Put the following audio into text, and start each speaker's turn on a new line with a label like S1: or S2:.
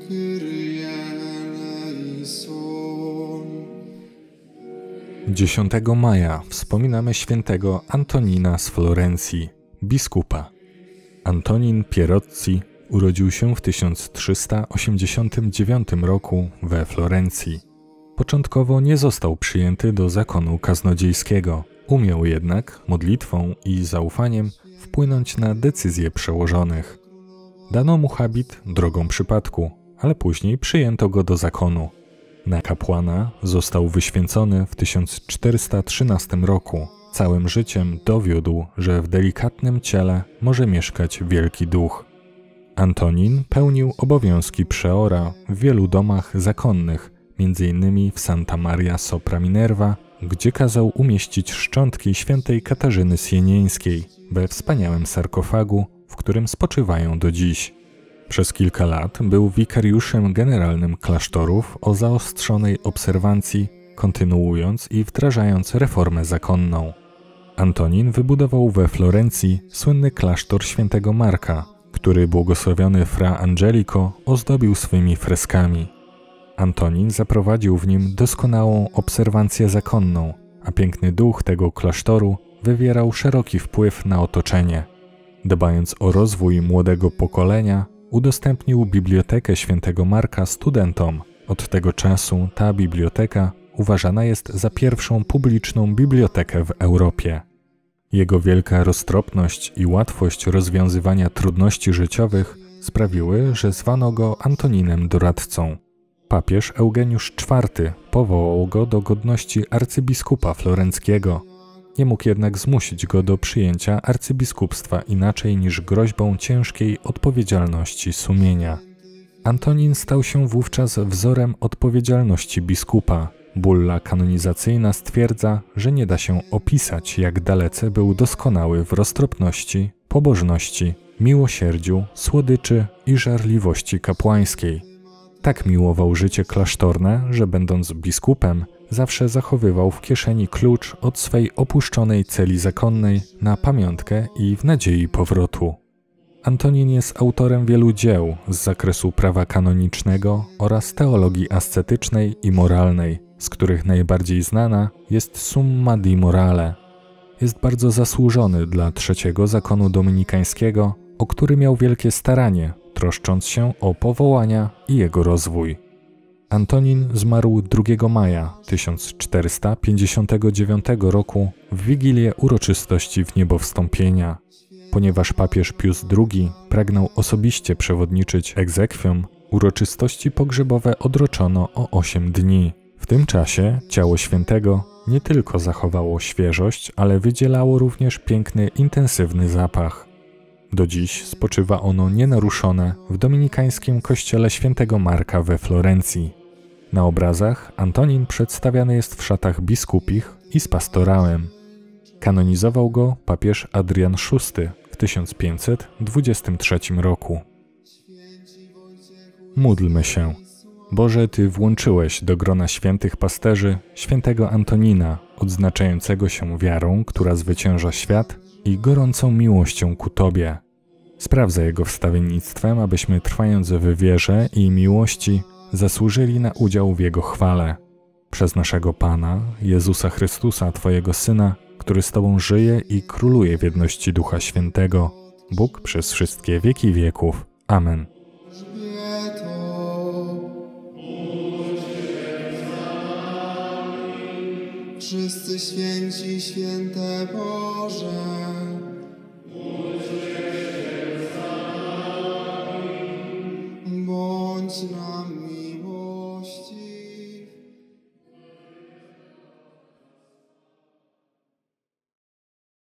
S1: Kyrie eleison.
S2: 10 maja wspominamy świętego Antonina z Florencji, biskupa. Antonin Pierozzi urodził się w 1389 roku we Florencji. Początkowo nie został przyjęty do zakonu kaznodziejskiego. Umiał jednak modlitwą i zaufaniem wpłynąć na decyzje przełożonych. Dano mu habit drogą przypadku, ale później przyjęto go do zakonu. Na kapłana został wyświęcony w 1413 roku. Całym życiem dowiódł, że w delikatnym ciele może mieszkać wielki duch. Antonin pełnił obowiązki przeora w wielu domach zakonnych, m.in. w Santa Maria sopra Minerva, gdzie kazał umieścić szczątki świętej Katarzyny Sienieńskiej we wspaniałym sarkofagu, w którym spoczywają do dziś. Przez kilka lat był wikariuszem generalnym klasztorów o zaostrzonej obserwancji, kontynuując i wdrażając reformę zakonną. Antonin wybudował we Florencji słynny klasztor świętego Marka, który błogosławiony fra Angelico ozdobił swymi freskami. Antonin zaprowadził w nim doskonałą obserwancję zakonną, a piękny duch tego klasztoru wywierał szeroki wpływ na otoczenie. Dbając o rozwój młodego pokolenia, udostępnił bibliotekę świętego Marka studentom. Od tego czasu ta biblioteka uważana jest za pierwszą publiczną bibliotekę w Europie. Jego wielka roztropność i łatwość rozwiązywania trudności życiowych sprawiły, że zwano go Antoninem doradcą. Papież Eugeniusz IV powołał go do godności arcybiskupa florenckiego. Nie mógł jednak zmusić go do przyjęcia arcybiskupstwa inaczej niż groźbą ciężkiej odpowiedzialności sumienia. Antonin stał się wówczas wzorem odpowiedzialności biskupa. Bulla kanonizacyjna stwierdza, że nie da się opisać, jak dalece był doskonały w roztropności, pobożności, miłosierdziu, słodyczy i żarliwości kapłańskiej. Tak miłował życie klasztorne, że będąc biskupem, zawsze zachowywał w kieszeni klucz od swej opuszczonej celi zakonnej na pamiątkę i w nadziei powrotu. Antonin jest autorem wielu dzieł z zakresu prawa kanonicznego oraz teologii ascetycznej i moralnej, z których najbardziej znana jest Summa di Morale. Jest bardzo zasłużony dla trzeciego zakonu dominikańskiego, o który miał wielkie staranie, troszcząc się o powołania i jego rozwój. Antonin zmarł 2 maja 1459 roku w wigilię uroczystości w niebowstąpienia. Ponieważ papież Pius II pragnął osobiście przewodniczyć egzekwiom, uroczystości pogrzebowe odroczono o 8 dni. W tym czasie ciało świętego nie tylko zachowało świeżość, ale wydzielało również piękny, intensywny zapach. Do dziś spoczywa ono nienaruszone w dominikańskim kościele świętego Marka we Florencji. Na obrazach Antonin przedstawiany jest w szatach biskupich i z pastorałem. Kanonizował go papież Adrian VI w 1523 roku. Módlmy się. Boże, Ty włączyłeś do grona świętych pasterzy świętego Antonina, odznaczającego się wiarą, która zwycięża świat i gorącą miłością ku Tobie. Spraw za jego wstawiennictwem, abyśmy trwając w wierze i miłości zasłużyli na udział w Jego chwale. Przez naszego Pana, Jezusa Chrystusa, Twojego Syna, który z Tobą żyje i króluje w jedności Ducha Świętego, Bóg przez wszystkie wieki wieków. Amen.
S1: Wszyscy święci, święte Boże. Krishna